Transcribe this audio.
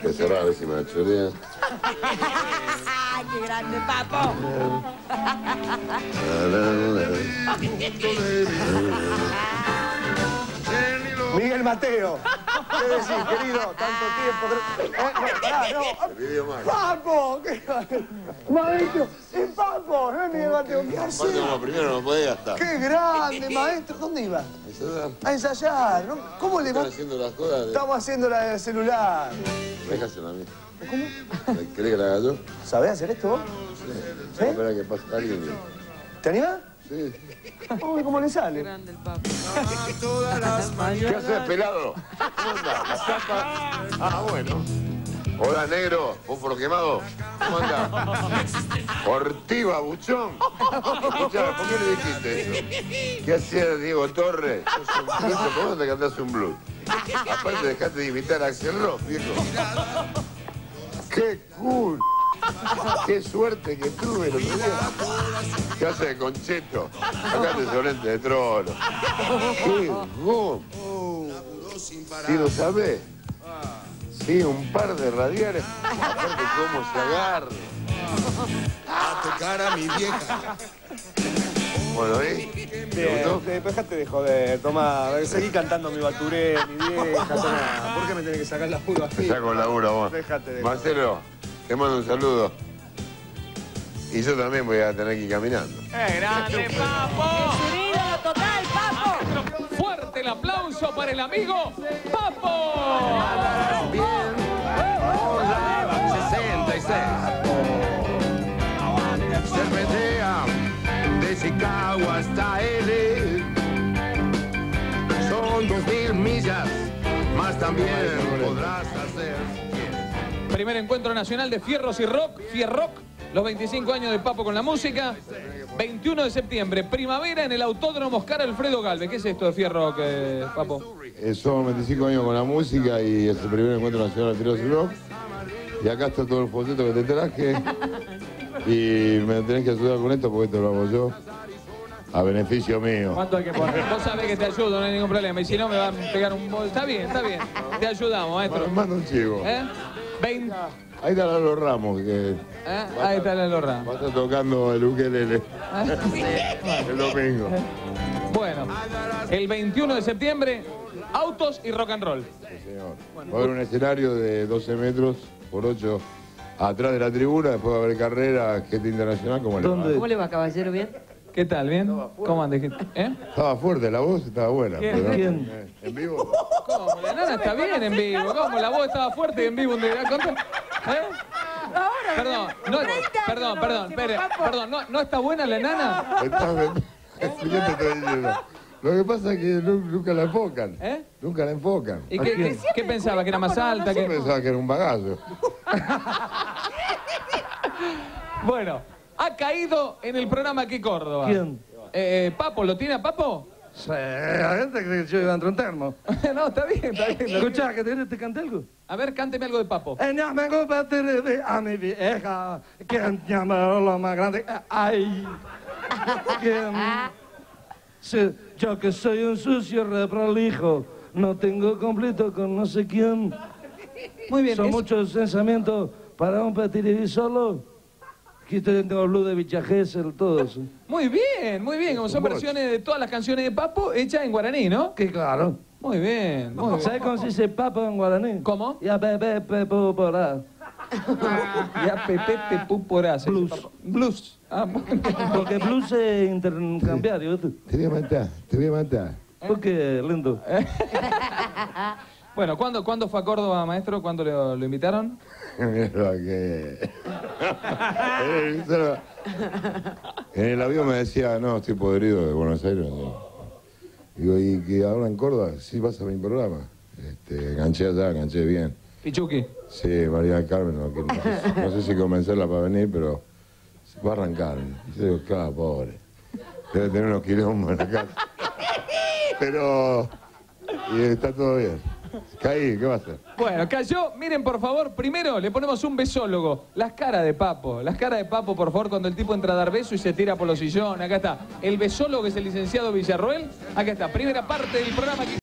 Que cerrar si me. ¡Ay, qué grande, papo! Miguel Mateo. ¿Qué decís, querido? Tanto tiempo. Eh, no, pará, no. El video más. ¡Papo! ¿Qué- Maestro, es Papo, no es Miguel Mateo. ¿Qué como primero no podía. ¡Qué grande, maestro! ¿Dónde iba? A ensayar, ¿no? ¿Cómo le va? Están haciendo las cosas de... Estamos haciendo la del celular. Déjasela a mí. ¿Cómo? ¿Querés que la haga yo? ¿Sabés hacer esto vos? Sí. Espera que pase alguien. ¿Te animás? Sí. Uy, ¿cómo le sale? Grande el papo. ¿Qué haces, pelado? ¿Cómo andás? Ah, bueno. Hola, negro. ¿Fósforo quemado? ¿Cómo andás? Ortiva, buchón. Escuchá, ¿por qué le dijiste eso? ¿Qué hacía Diego Torres? Sos un bruto, ¿Cómo no te cantás un blues? Aparte, dejaste de imitar a Axel Ross, viejo. ¡Qué cool! ¡Qué suerte que tuve el otro día! ¿Qué hace Concheto? Acá te solente de trono. ¡Qué gom! ¿Sí lo sabés? Sí, un par de radiales. Aparte, cómo se agarra. a tocar a mi vieja. Bueno, ¿eh? ¿Te Bien, eh, dejate de joder, toma, seguí cantando mi baturé, mi vieja, toma. ¿Por qué me tenés que sacar la pura Te saco el laburo, vos. Déjate de Marcelo, te mando un saludo. Y yo también voy a tener que ir caminando. ¡Eh, grande, papo! ¡Un ídolo total, papo! Fuerte el aplauso para el amigo Papo. llevan 66. Cervecea de Chicago hasta L. Son dos mil millas, más también. Primer encuentro nacional de Fierros y Rock, Fierrock, los 25 años de Papo con la música. 21 de septiembre, primavera en el Autódromo Oscar Alfredo Galvez. ¿Qué es esto de Fierrock, eh, Papo? Eh, son 25 años con la música y es el primer encuentro nacional de tiros y rock. Y acá está todo el folleto que te traje. Y me tenés que ayudar con esto porque esto lo hago yo. A beneficio mío. ¿Cuánto hay que poner? Vos sabés que te ayudo, no hay ningún problema. Y si no, me van a pegar un... bol- Está bien, está bien. Te ayudamos, maestro. Manda un chivo. ¿Eh? 20... Ahí está Lalo Ramos, que ¿Eh? Ahí está la lorra. va a estar tocando el ukelele el domingo. Bueno, el 21 de septiembre, autos y rock and roll. Sí, señor. Va a haber un escenario de 12 metros por 8 atrás de la tribuna, después va a haber carrera, gente internacional, como le va? ¿Cómo le va, caballero? ¿Bien? ¿Qué tal? ¿Bien? ¿Cómo andas? ¿Eh? Estaba fuerte, la voz estaba buena. ¿Quién? pero- ¿Quién? Eh, ¿En vivo? ¿Cómo? La nana está bien en vivo. ¿Cómo? La voz estaba fuerte y en vivo. ¿Eh? Perdón, no, perdón, perdón, espere, perdón, ¿no, ¿no está buena la nana? Está bien. Sí, yo te estoy diciendo. Lo que pasa es que nu- nunca la enfocan. ¿Eh? Nunca la enfocan. ¿Y qué, qué- qué pensaba? ¿Que era más alta? Yo Que... pensaba que era un bagallo. Bueno, ha caído en el programa aquí Córdoba. ¿Quién? Eh, ¿Papo? ¿Lo tiene a Papo? Sí, la gente cree que yo iba de un termo. no, está bien, está bien. Escucha, que te, te canté algo. A ver, cánteme algo de Papo. Eh, no me gusta a mi vieja, que llama lo más grande. Ay, que, sí, yo que soy un sucio reprolijo, no tengo completo con no sé quién. Muy bien. Son es- muchos pensamientos para un petit solo. Aquí tengo Blue de Villa Gesell, todo eso. Muy bien, muy bien. Como son versiones de todas las canciones de Papo hechas en guaraní, ¿no? Que claro. Muy bien, muy bien. ¿Sabes cómo se dice papa en guaraní? ¿Cómo? Ya bebé pepo porá. Ya Pepe Pepuporá. se dice Blues. Papo. Blues. Ah. Porque blues es intercambiario. ¿tú? Te voy a matar, te voy a matar. ¿Por qué, lindo? Bueno, ¿cuándo, ¿cuándo fue a Córdoba, maestro? ¿Cuándo lo, lo invitaron? Eh, En el avión me decía, no, estoy podrido de Buenos Aires. Digo, ¿y que habla en Córdoba? Sí, vas a mi programa. Este, enganché allá, enganché bien. Pichuqui. Sí, María del Carmen, no, que no, sé, no sé si convencerla para venir, pero va a arrancar. Y yo digo, claro, pobre. Debe tener unos quilombos en la casa. Pero... Y está todo bien. Caí, ¿qué va a hacer? Bueno, cayó. Miren, por favor, primero le ponemos un besólogo. Las caras de Papo. Las caras de Papo, por favor, cuando el tipo entra a dar beso y se tira por los sillones. Acá está. El besólogo que es el licenciado Villarroel. Acá está. Primera parte del programa. aquí.